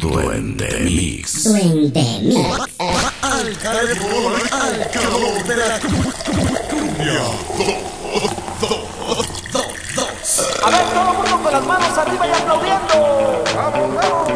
Duende Mix. Duende Mix. Al calor, al calor de la cumbia. A ver, todo el mundo con las manos arriba y aplaudiendo. ¡Vamos, vamos!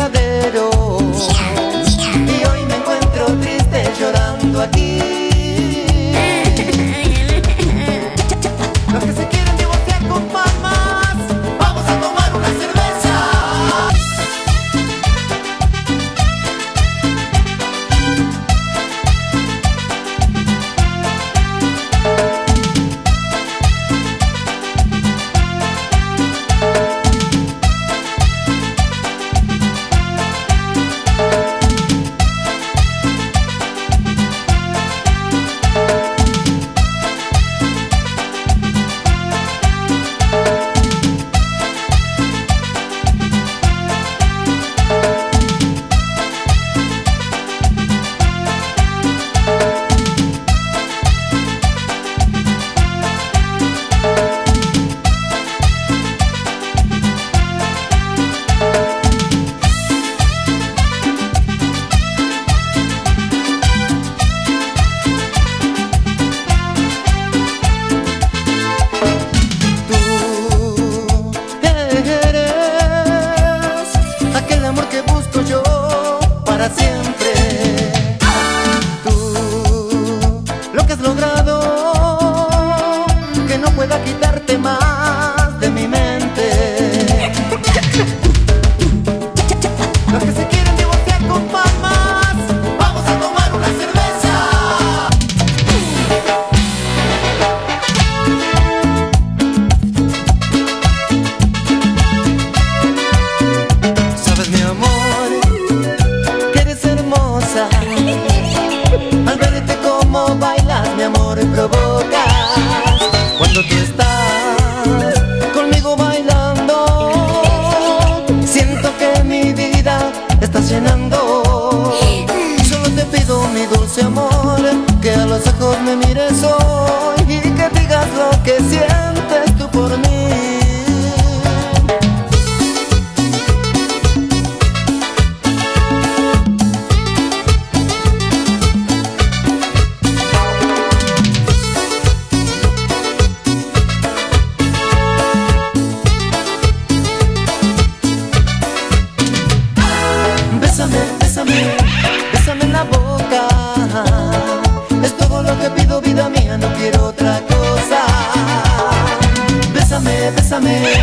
Verdadero. Y hoy me encuentro triste llorando aquí me.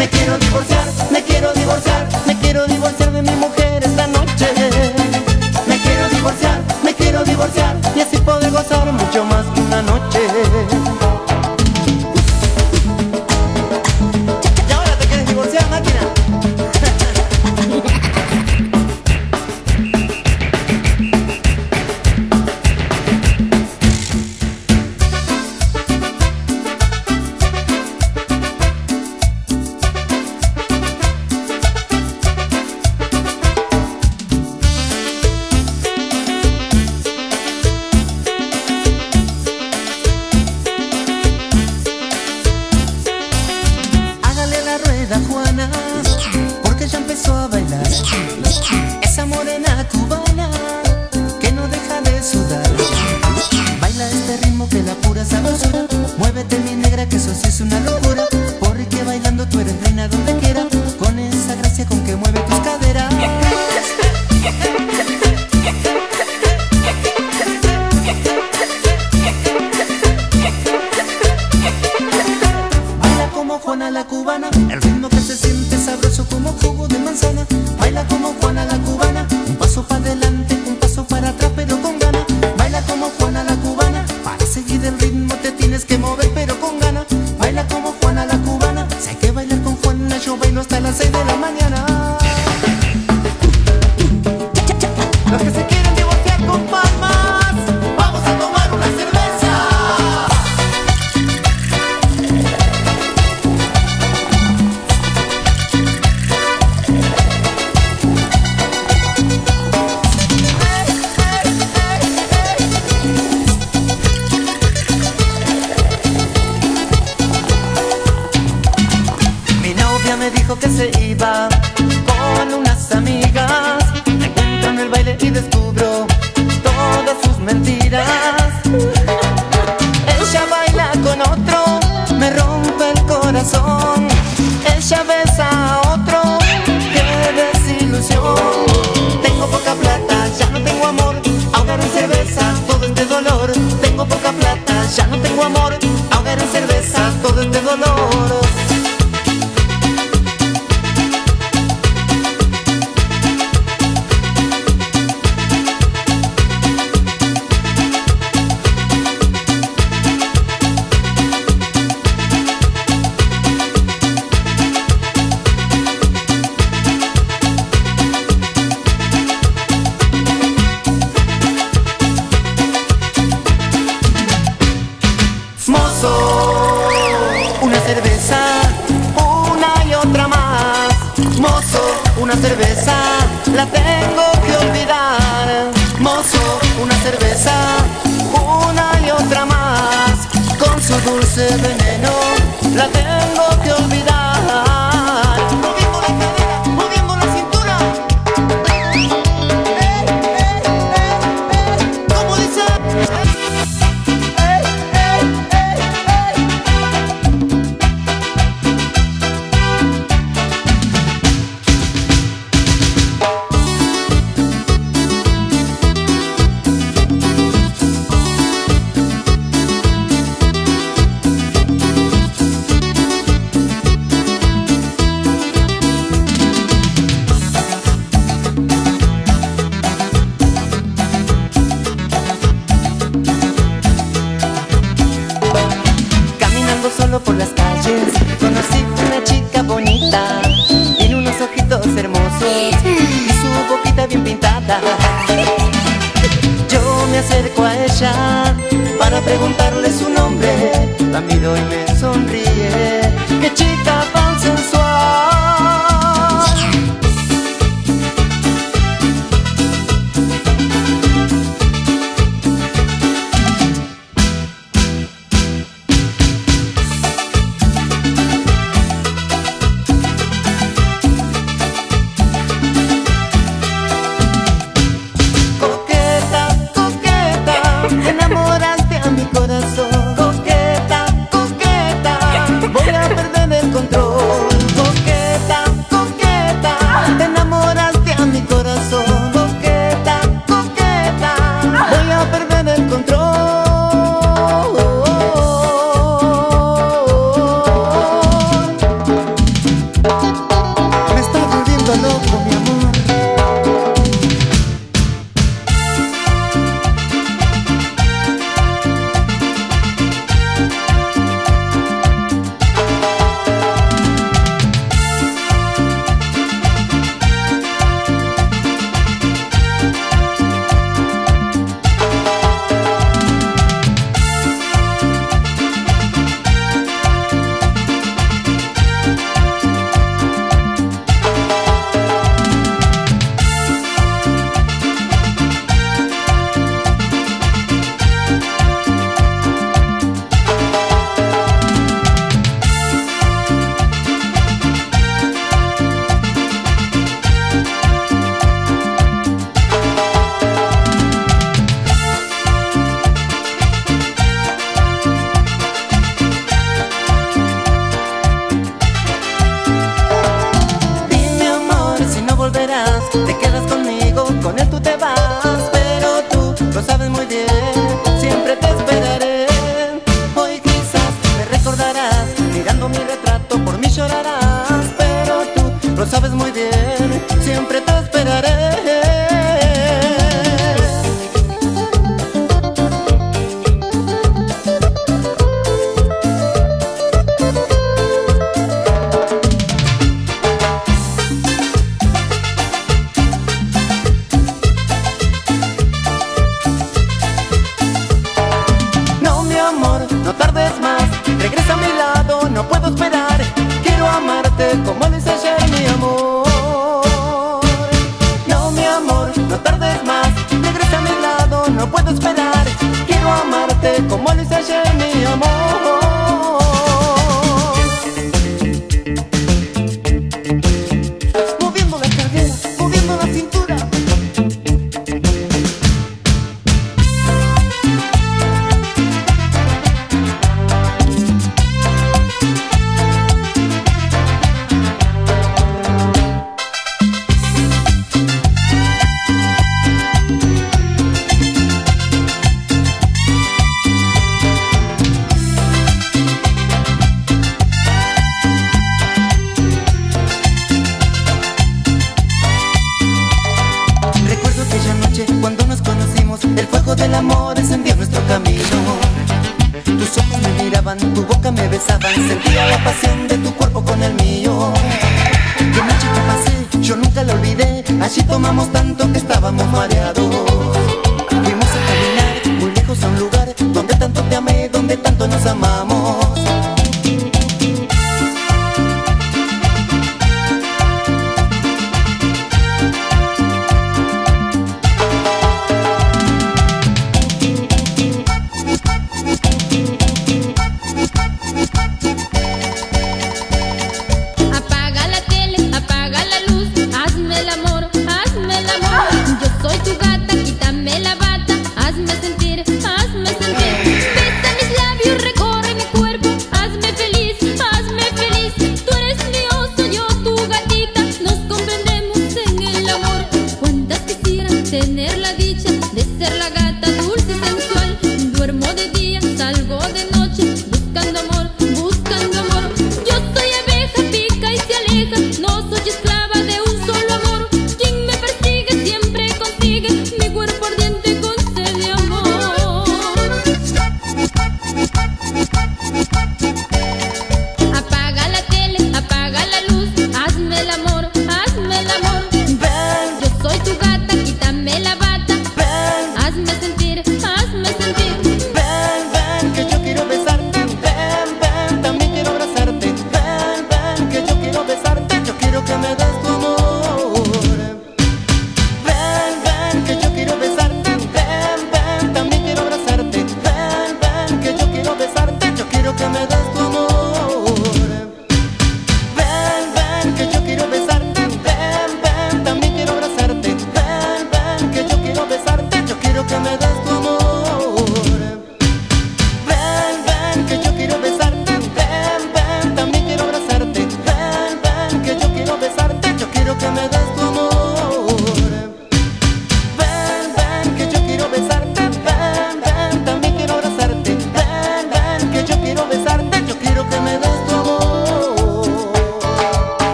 Baila como Juana la cubana, un tienes que mover, pero una cerveza, la tengo que olvidar. Mozo, una cerveza, una y otra más. Con su dulce veneno, la tengo que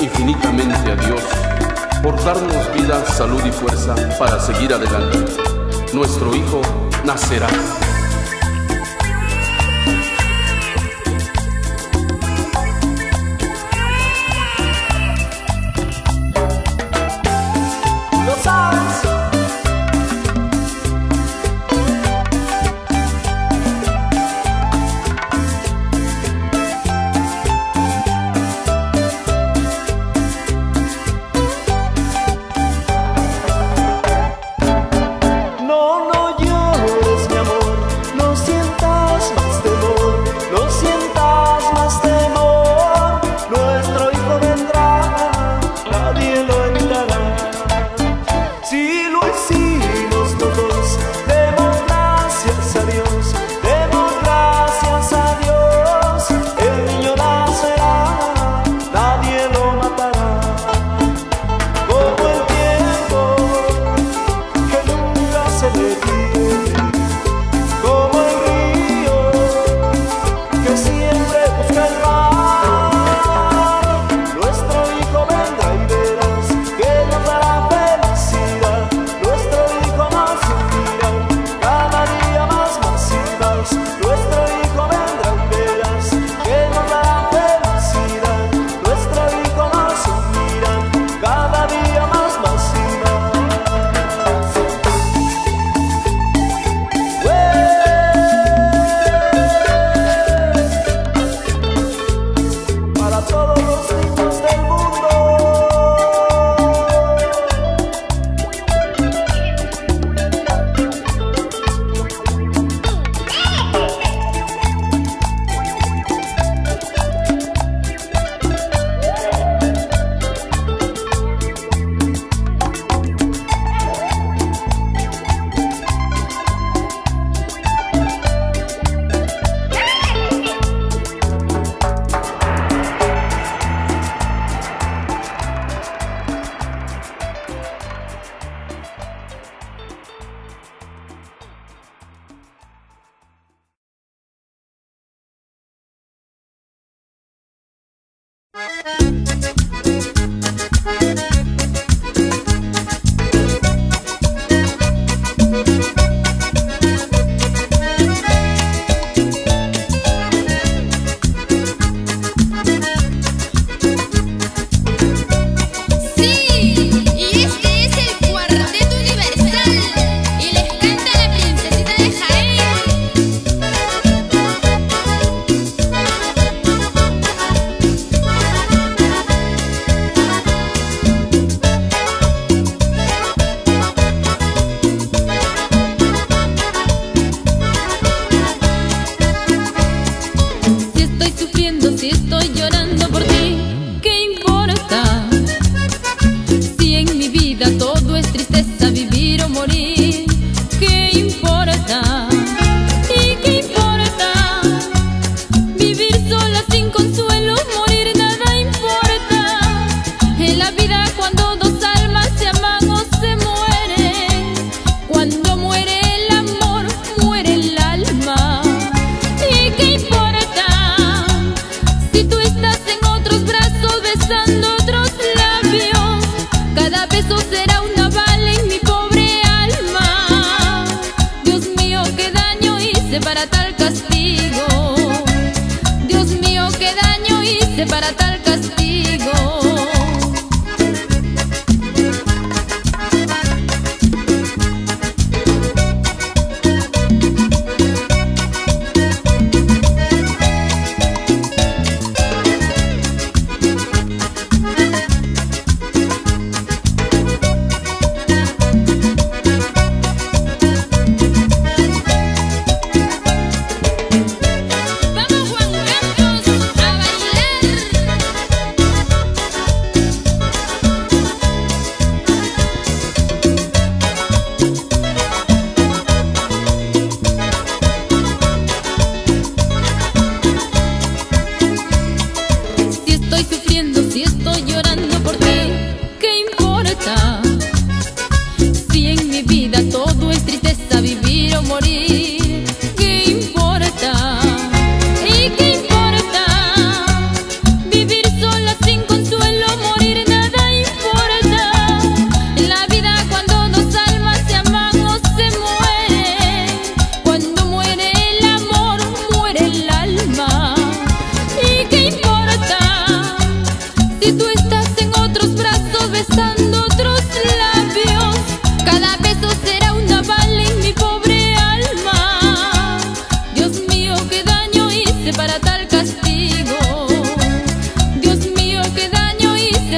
infinitamente a Dios por darnos vida, salud y fuerza para seguir adelante. Nuestro Hijo nacerá.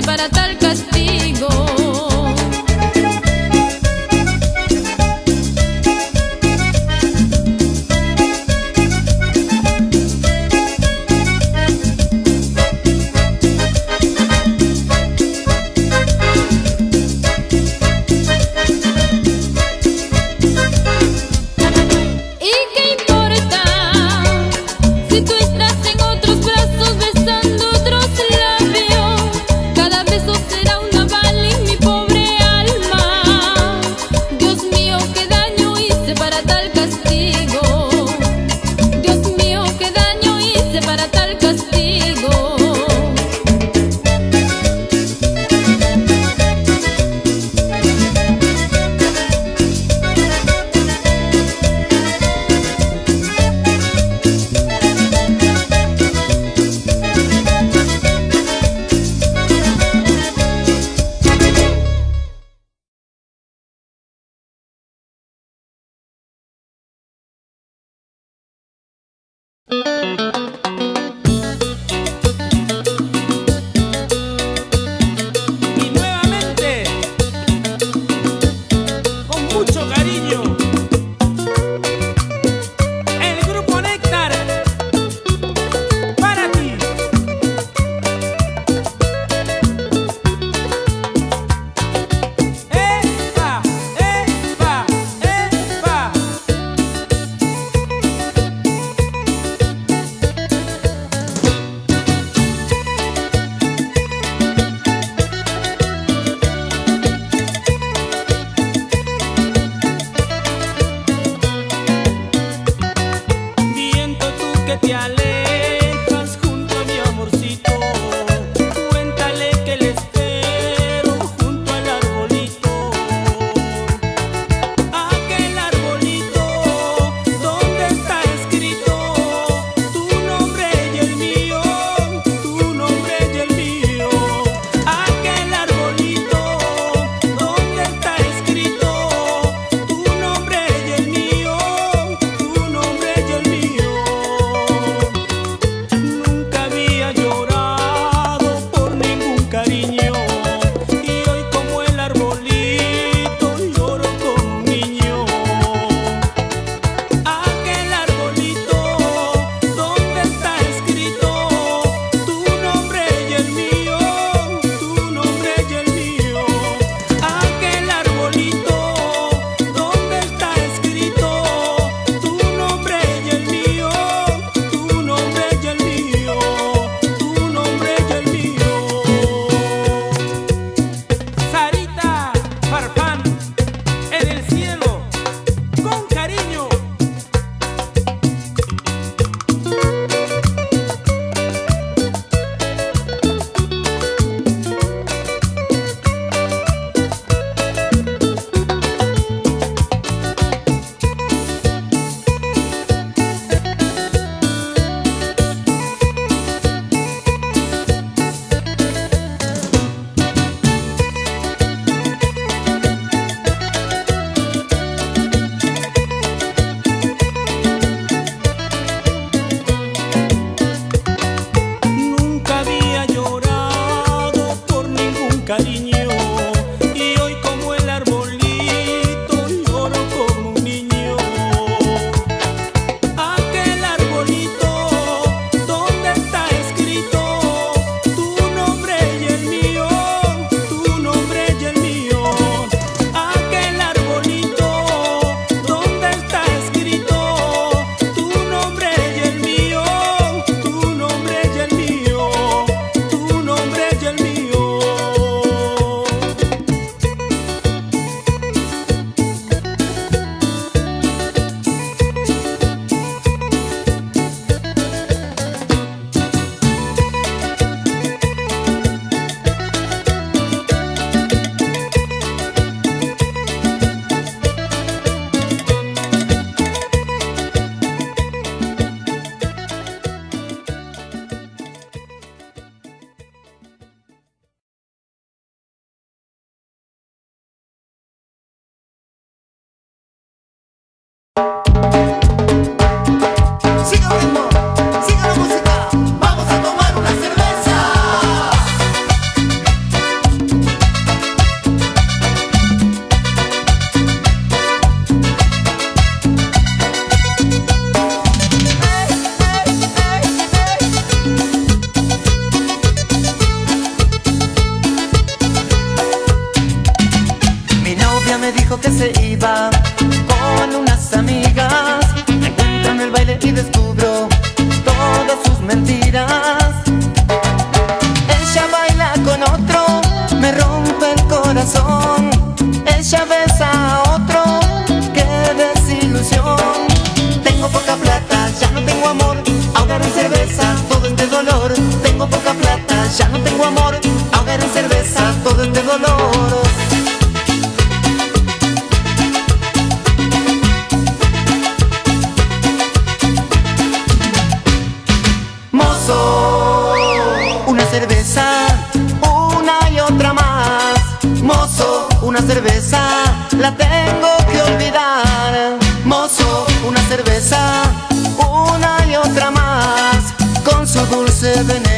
Para tal castigo. de este dolor. Mozo, una cerveza, una y otra más. Mozo, una cerveza, la tengo que olvidar. Mozo, una cerveza, una y otra más. Con su dulce veneno.